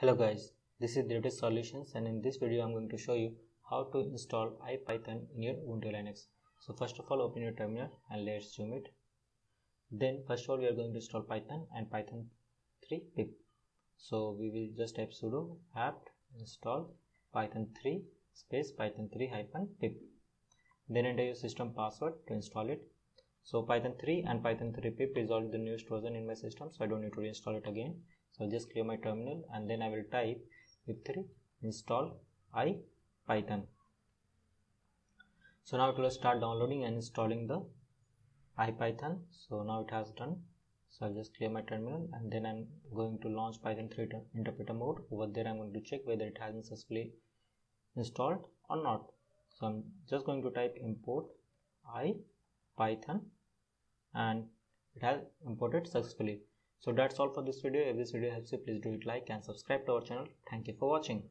Hello guys, this is DevTech Solutions and in this video I'm going to show you how to install IPython in your Ubuntu Linux. So first of all open your terminal and let's zoom it. Then first of all we are going to install Python and Python 3 pip. So we will just type sudo apt install python 3 space python 3 hyphen pip. Then enter your system password to install it. So python 3 and python 3 pip is already the newest version in my system so I don't need to reinstall it again. So I'll just clear my terminal and then I will type pip3 install ipython so now it will start downloading and installing the ipython so now it has done. So I'll just clear my terminal and then I'm going to launch python 3 interpreter mode. Over there I'm going to check whether it has been successfully installed or not. So I'm just going to type import ipython and it has imported successfully. So that's all for this video. If this video helps you please do it like and subscribe to our channel. Thank you for watching